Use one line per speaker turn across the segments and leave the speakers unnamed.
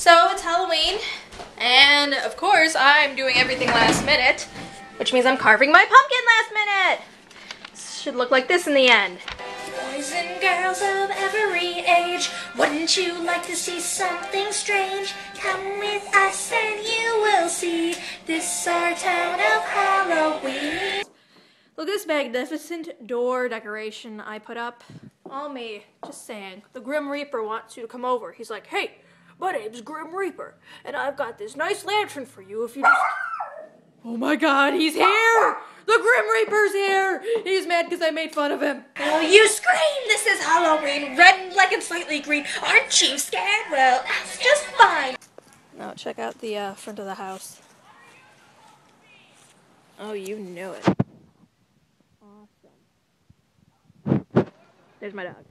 So it's Halloween, and of course I'm doing everything last minute, which means I'm carving my pumpkin last minute. Should look like this in the end. Boys and girls of every age, wouldn't you like to see something strange? Come with us and you will see this our town of Halloween. Look at this magnificent door decoration I put up. All me, just saying. The Grim Reaper wants you to come over. He's like, hey, my name's Grim Reaper, and I've got this nice lantern for you if you just. Oh my god, he's here! The Grim Reaper's here! He's mad because I made fun of him. Oh, you scream! This is Halloween! Red, and black, and slightly green. Aren't you scared? Well, that's just fine. Now, check out the uh, front of the house. Oh, you know it. Awesome. There's my dog.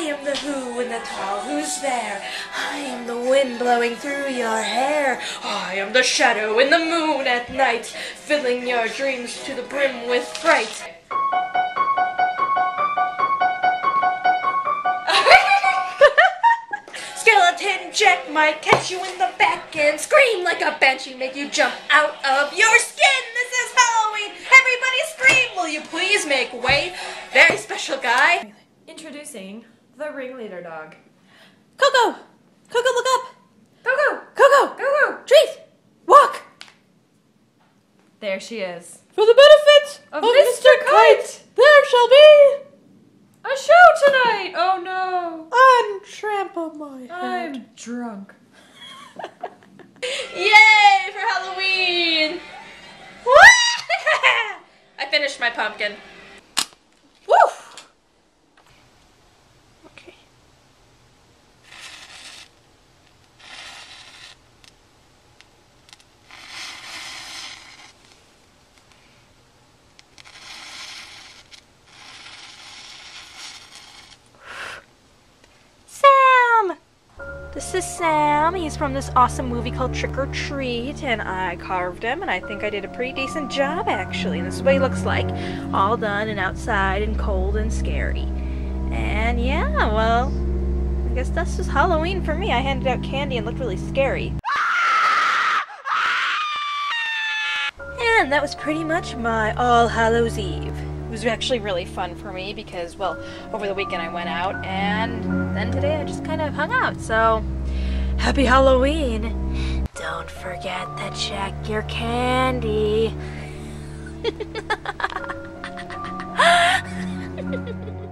I am the who and the tall who's there. I am the wind blowing through your hair. I am the shadow in the moon at night, filling your dreams to the brim with fright. Skeleton Jack might catch you in the back and scream like a banshee, make you jump out of your skin. This is Halloween. Everybody scream. Will you please make way? Very special guy.
Introducing the ringleader dog.
Coco! Coco, look up!
Coco!
Coco!
Coco!
Treat! Walk!
There she is.
For the benefit
Of Mr. Kite,
there shall be
A show tonight! Oh no!
untrample my head.
I'm drunk.
Yay for Halloween! I finished my pumpkin. This is Sam. He's from this awesome movie called Trick 'r Treat, and I carved him, and I think I did a pretty decent job actually. And this is what he looks like, all done and outside and cold and scary. And yeah, well, I guess that's just Halloween for me. I handed out candy and looked really scary. And that was pretty much my All Hallows Eve. It was actually really fun for me because, well, over the weekend I went out and then today I just kind of hung out. So, happy Halloween! Don't forget to check your candy.